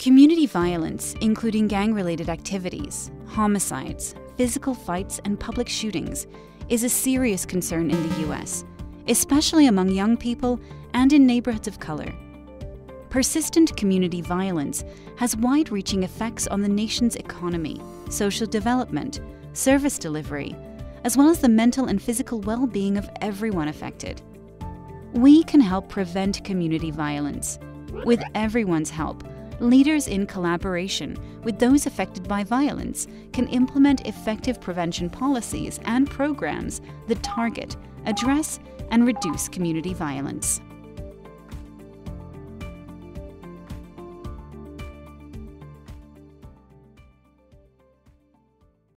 Community violence, including gang related activities, homicides, physical fights, and public shootings, is a serious concern in the US, especially among young people and in neighborhoods of color. Persistent community violence has wide reaching effects on the nation's economy, social development, service delivery, as well as the mental and physical well being of everyone affected. We can help prevent community violence. With everyone's help, leaders in collaboration with those affected by violence can implement effective prevention policies and programs that target, address, and reduce community violence.